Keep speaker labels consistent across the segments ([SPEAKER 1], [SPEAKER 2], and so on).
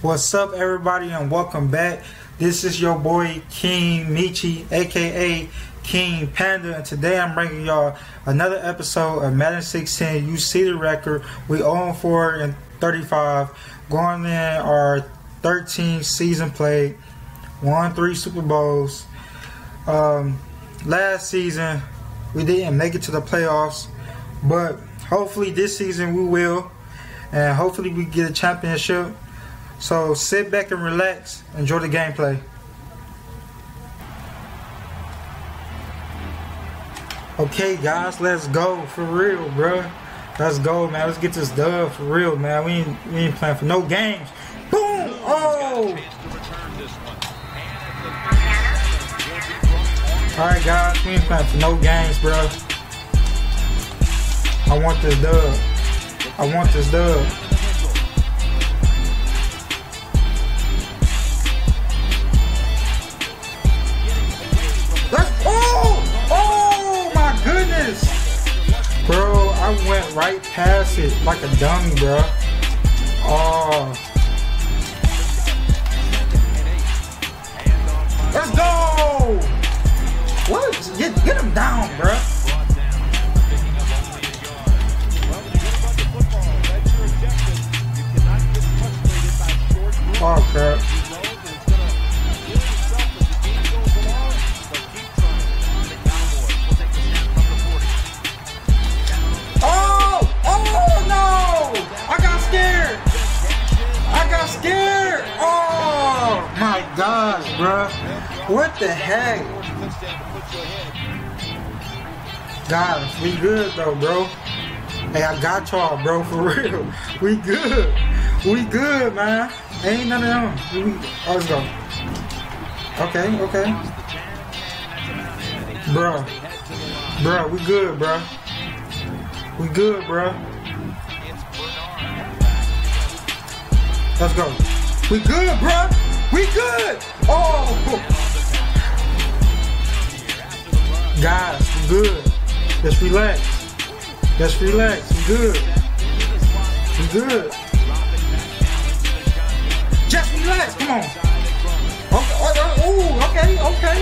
[SPEAKER 1] What's up, everybody, and welcome back. This is your boy King Meechi, aka King Panda, and today I'm bringing y'all another episode of Madden 16. You see the record. We own 4 and 35, going in our 13 season play, won three Super Bowls. Um, last season, we didn't make it to the playoffs, but hopefully this season we will, and hopefully we get a championship. So sit back and relax. Enjoy the gameplay. Okay, guys, let's go for real, bro. Let's go, man. Let's get this dub for real, man. We ain't, we ain't playing for no games. Boom! Oh! Alright, guys, we ain't playing for no games, bro. I want this dub. I want this dub. I went right past it like a dummy, bro. Oh, uh, Hey, I got y'all, bro, for real. We good. We good, man. Ain't none of them. Oh, let's go. Okay, okay. Bruh. Bruh, we good, bruh. We good, bro. Let's go. We good, bro. We good. Oh. Guys, we good. Just relax. Just relax. We good. We good. Just relax. Come on. Okay. Oh, oh okay. Okay.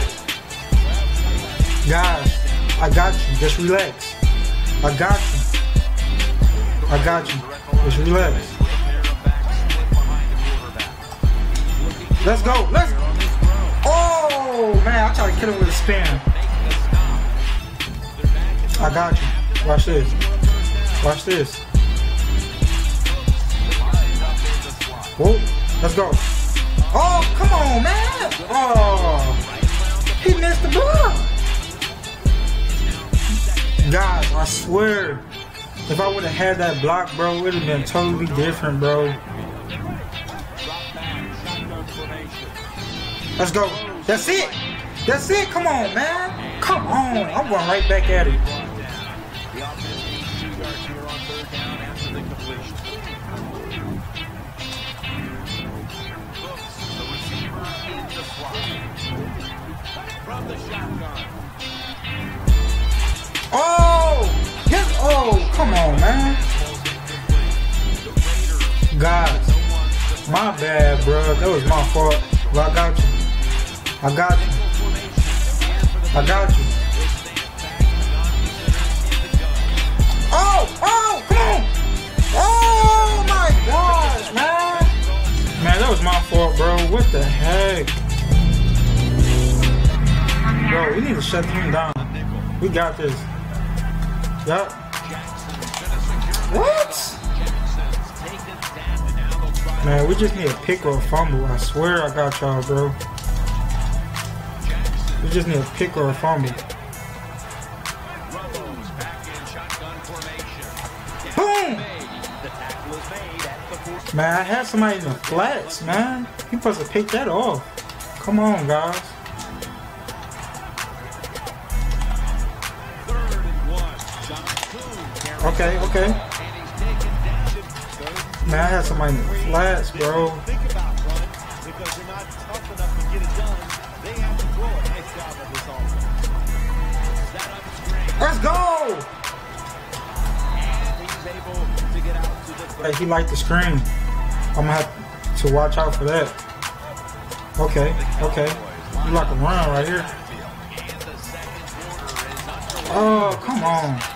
[SPEAKER 1] Guys, I got you. Just relax. I got you. I got you. Just relax. Let's go. Let's go. Oh, man. I tried to kill him with a spin. I got you. Watch this. Watch this. Whoa. Let's go. Oh, come on, man. Oh. He missed the block. Guys, I swear, if I would have had that block, bro, it would have been totally different, bro. Let's go. That's it. That's it. Come on, man. Come on. I'm going right back at it. Oh! Yes! Oh, come on, man. Guys, my bad, bro. That was my fault. But I got you. I got you. I got you. Oh! Oh! Come on! Oh my gosh, man! Man, that was my fault, bro. What the heck? Need to shut him down. We got this. Yup. What? Man, we just need a pick or a fumble. I swear I got y'all, bro. We just need a pick or a fumble. Boom! Man, I had somebody in the flats, man. He supposed to pick that off. Come on, guys. Okay, okay. Man, I had somebody in the flats, bro. Let's go! Hey, he liked the screen. I'm gonna have to watch out for that. Okay, okay. You like a run right here. Oh, come on.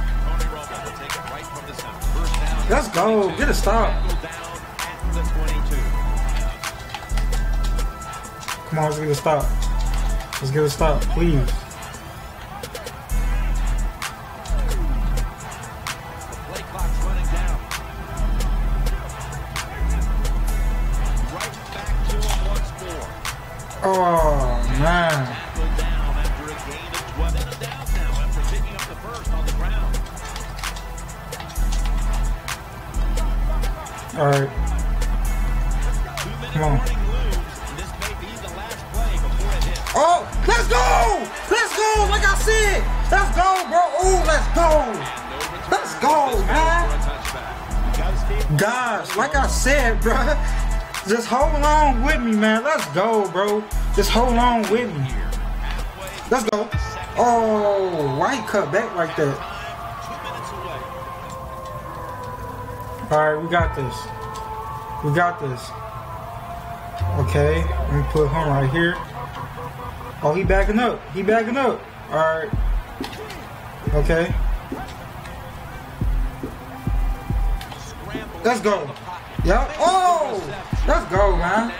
[SPEAKER 1] Let's go. Get a stop. Come on, let's get a stop. Let's get a stop, please. All right. Come on. Oh, let's go! Let's go! Like I said, let's go, bro. Oh, let's go! Let's go, man. Gosh, like I said, bro, just hold on with me, man. Let's go, bro. Just hold on with me. Let's go. Oh, why he cut back like that? All right, we got this. We got this. Okay, let me put him right here. Oh, he backing up. He backing up. All right. Okay. Let's go. Yep. Oh, let's go, man.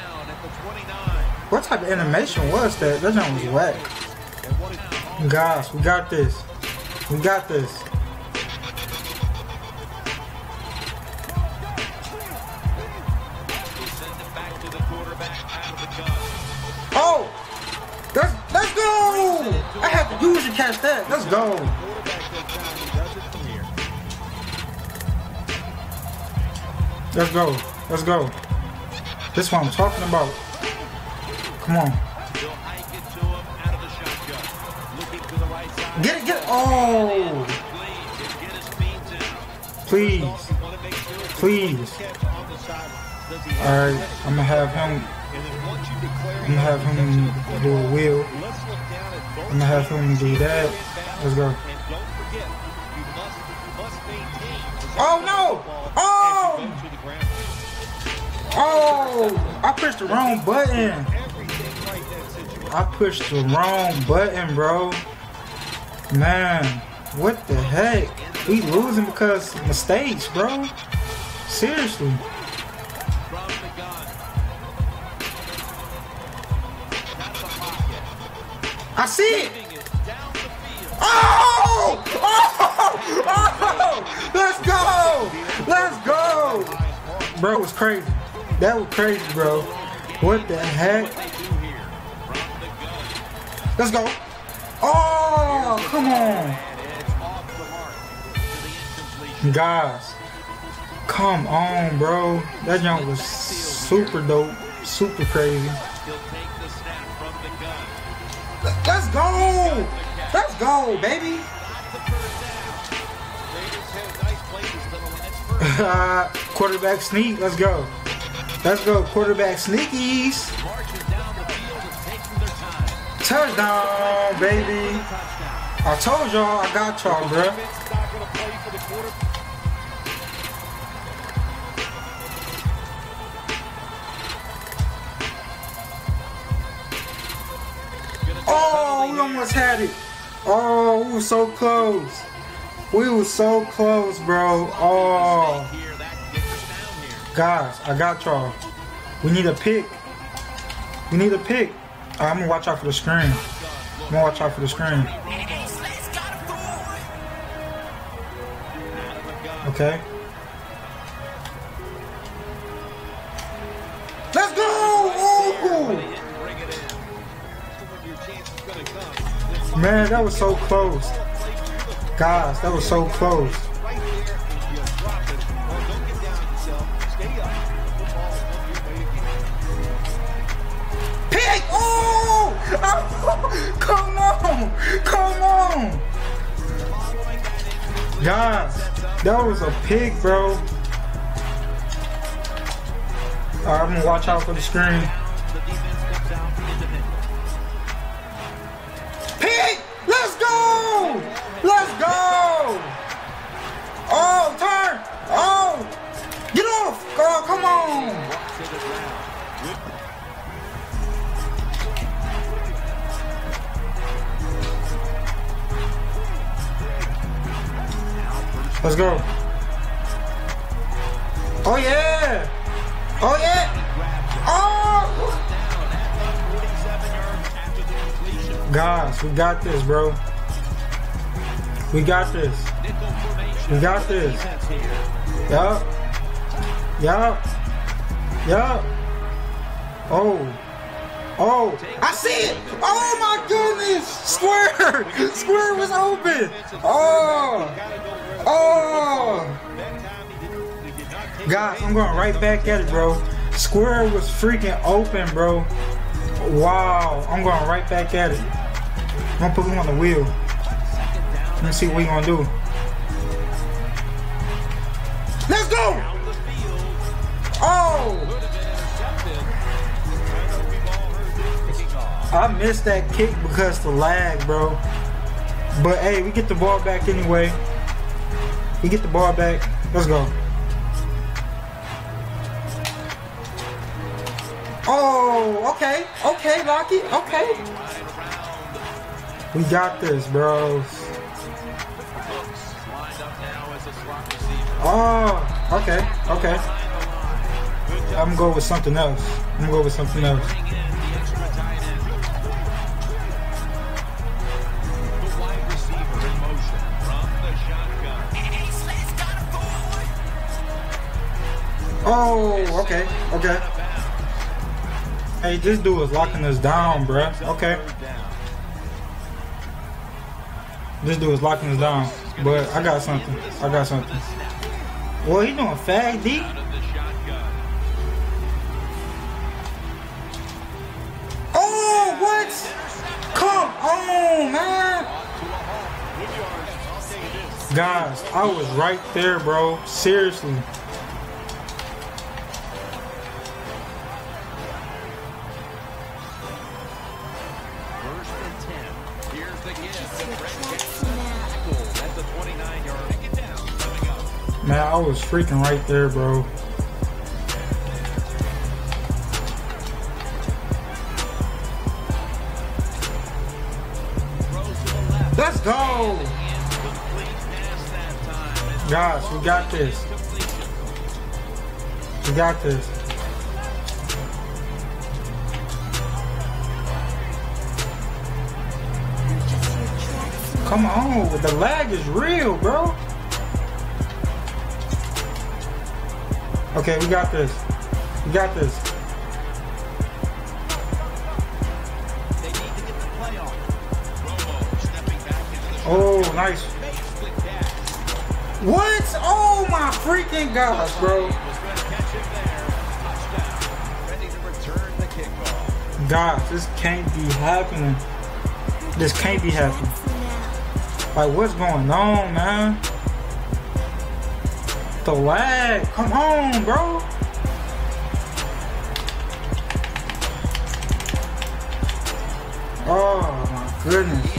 [SPEAKER 1] What type of animation was that? That was whack. Guys, we got this. We got this. Let's go. Let's go. This is what I'm talking about. Come on. Get it, get it. Oh! Please. Please. Alright, I'm gonna have him I'm gonna have him do a wheel. I'm gonna have him do that. Let's go. Oh no! Oh! I pushed the wrong button. I pushed the wrong button, bro. Man, what the heck? We losing because mistakes, bro. Seriously. I see it. Oh! Oh! Oh! Let's go! Let's go! Bro, it was crazy. That was crazy, bro. What the heck? Let's go. Oh, come on. Guys, come on, bro. That jump was super dope, super crazy. Let's go! Let's go, baby! quarterback sneak, let's go. Let's go, quarterback sneakies. Touchdown, baby. I told y'all I got y'all, bro. Oh, we almost had it. Oh, we were so close. We were so close, bro. Oh. Guys, I got y'all. We need a pick. We need a pick. Right, I'm gonna watch out for the screen. I'm gonna watch out for the screen. Okay. Let's go! Ooh. Man, that was so close. Guys, that was so close. That was a pig, bro. I'm gonna watch out for the screen. We got this, bro. We got this. We got this. Yup. Yup. Yup. Oh. Oh, I see it! Oh my goodness! Square! Square was open! Oh! Oh! Guys, I'm going right back at it, bro. Square was freaking open, bro. Wow, I'm going right back at it. I'm gonna put him on the wheel. Let's see what he gonna do. Let's go! Oh! I missed that kick because the lag, bro. But hey, we get the ball back anyway. We get the ball back. Let's go. Oh, okay. Okay, Rocky. Okay. We got this, bros. Oh, okay. Okay. I'm gonna go with something else. I'm gonna go with something else. Oh, okay, okay. Hey, this dude is locking us down, bruh. Okay. This dude is locking us down. But I got something. I got something. Well, he doing fag D. Oh, what? Come on, man. Guys, I was right there, bro. Seriously. Was freaking right there, bro. Let's go. Guys, we got this. We got this. Come on, the lag is real, bro. Okay, we got this. We got this.
[SPEAKER 2] They need to get the play on. Romo stepping back into the
[SPEAKER 1] Oh, nice. What? Oh my freaking gosh, bro.
[SPEAKER 2] Was going to catch him there. Touchdown. Ready to return the kickoff.
[SPEAKER 1] Guys, this can't be happening. This can't be happening. Like, what's going on, man? The lag. Come on, bro. Oh, my goodness.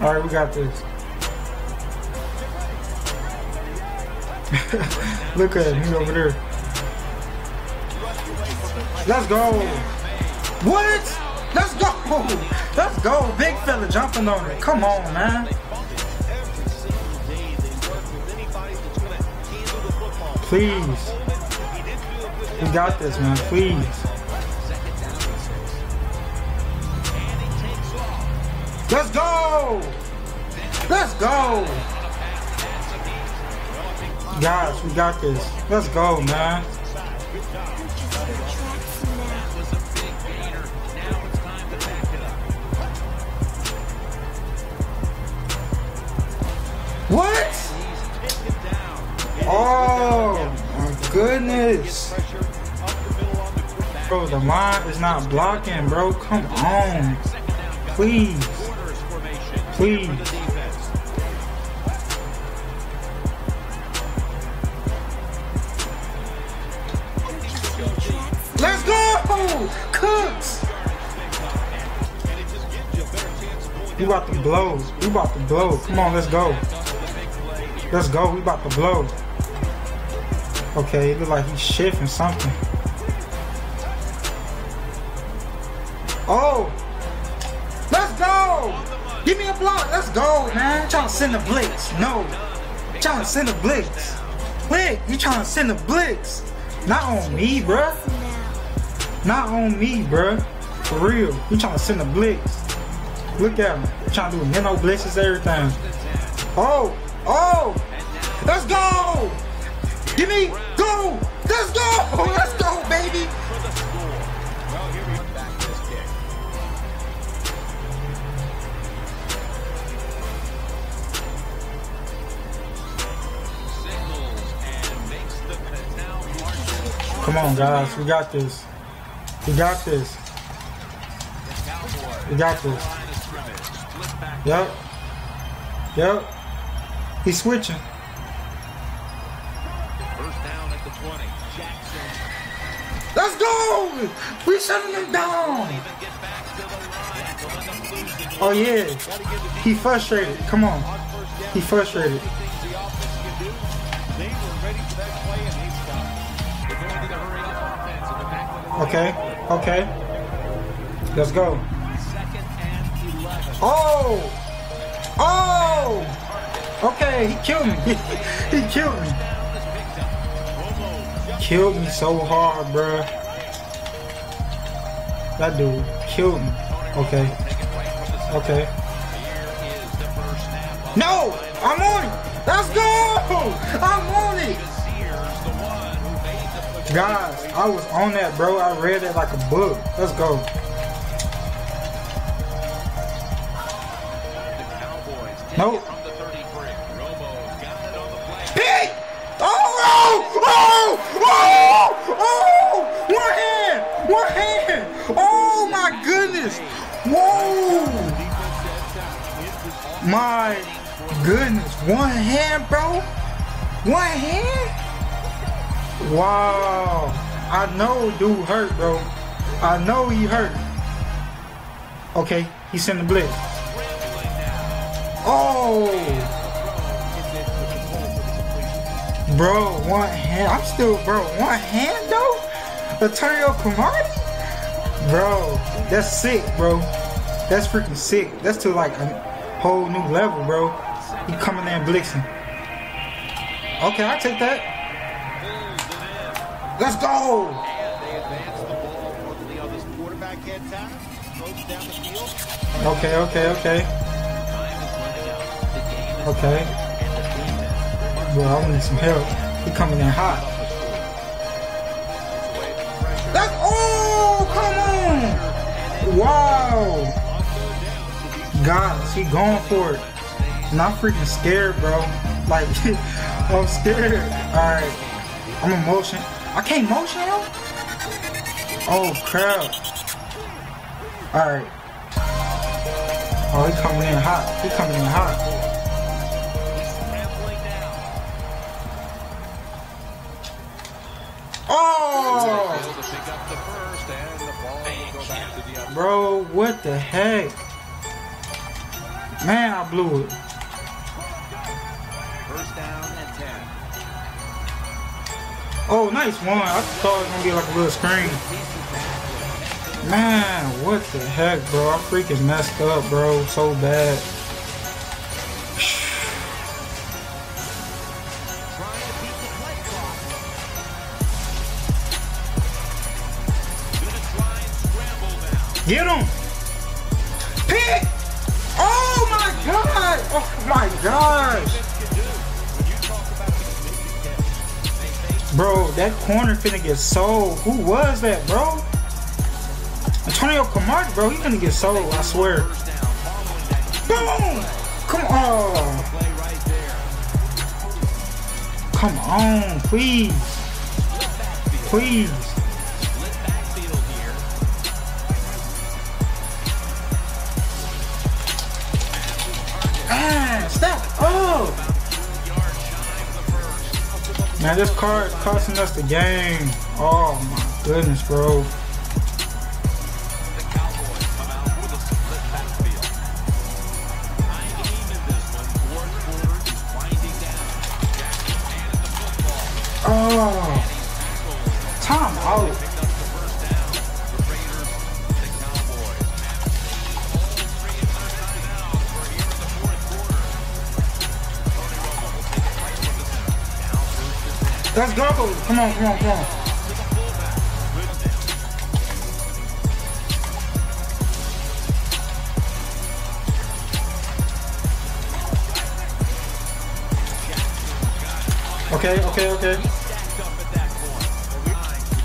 [SPEAKER 1] All right, we got this. Look at him. Over there. Let's go. What? Let's go. Big fella jumping on it. Come on, man. Please. We got this, man. Please. Let's go. Let's go. Guys, we got this. Let's go, man. What? Oh, my goodness. Bro. The line is not blocking, bro. Come on. Please. Please. Let's go! Cooks! We about to blow. We about to blow. Come on, let's go. Let's go. We about to blow. Okay, it look like he's shifting something. Oh! Let's go! Give me a block. Let's go, man. Trying to send a blitz. No. Trying to send a blitz. Wait, you trying to send a blitz. Not on me, bruh. Not on me, bruh. For real. You trying to send a blitz. Look at him. Trying to do minnow blitzes, everything. Oh! Oh! Let's go! Give me go! Let's go! Let's go, baby! Come on, guys. We got this. We got this. We got this. Yep. Yep. He's switching.
[SPEAKER 2] First down at the 20. Jackson.
[SPEAKER 1] Let's go! We shutting him down!
[SPEAKER 2] Even get back to the line. Don't let them lose it.
[SPEAKER 1] Oh, yeah.
[SPEAKER 2] Gotta give the
[SPEAKER 1] He frustrated. Come on. He frustrated.
[SPEAKER 2] Things the offense can do. They were ready for that play and they stopped. They're going to the hurry up offense in the back of the
[SPEAKER 1] Okay. Okay. Let's go.
[SPEAKER 2] Second and 11.
[SPEAKER 1] Oh! Oh! Okay, he killed me. he killed me. Killed me so hard, bruh. That dude killed me. Okay. Okay. No! I'm on it! Let's go! I'm on it! Guys, I was on that, bro. I read it like a book. Let's go. Nope. Goodness! Whoa! My goodness! One hand, bro! One hand? Wow! I know dude hurt, bro. I know he hurt. Okay, he sent the blitz. Oh! Bro, one hand. I'm still, bro, one hand though? Antonio Cromartie? Bro, that's sick, bro. That's freaking sick. That's to like a whole new level, bro. He coming in blitzing. Okay, I'll take that. Let's go! Okay, okay, okay. Okay.
[SPEAKER 2] and
[SPEAKER 1] Bro, I need some help. He coming in hot. Wow! Guys, he going for it. And I'm freaking scared, bro. Like I'm scared. Alright. I'm a motion. I can't motion him? Oh crap. Alright. Oh, he coming in hot. He coming in hot. Bro, what the heck? Man, I blew it.
[SPEAKER 2] First down and 10.
[SPEAKER 1] Oh, nice one. I thought it was gonna be like a little screen. Man, what the heck, bro? I freaking messed up, bro, so bad. Get him! Pick! Oh my god! Oh my gosh! Bro, that corner finna get sold. Who was that, bro? Antonio Cromartie, bro, he finna get sold, I swear. Boom! Come on! Come on, please. Please. Man, this car is costing us the game. Oh my goodness, bro.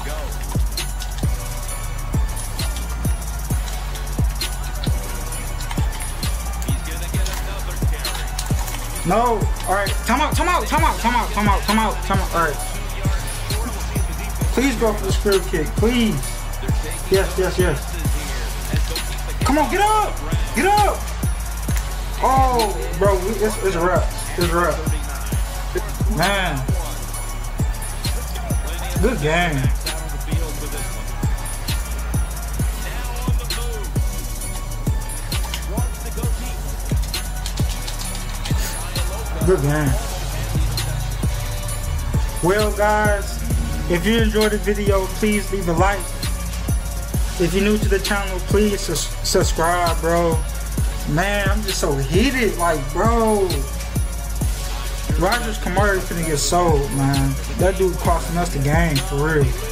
[SPEAKER 1] Go.
[SPEAKER 2] He's gonna get another carry.
[SPEAKER 1] No. All right. Time out. Time out. Time out. Time out. Time out. Time out. Time out. All Please go for the screw kick. Please. Yes, yes, yes. Come on, get up. Get up. Oh, bro, it's, it's a wrap. It's a wrap. Man. Good game. Good game. Well, guys, if you enjoyed the video, please leave a like. If you're new to the channel, please sus- subscribe, bro. Man, I'm just so heated, like, bro. Rodgers-Cromartie finna get sold, man. That dude costing us the game, for real.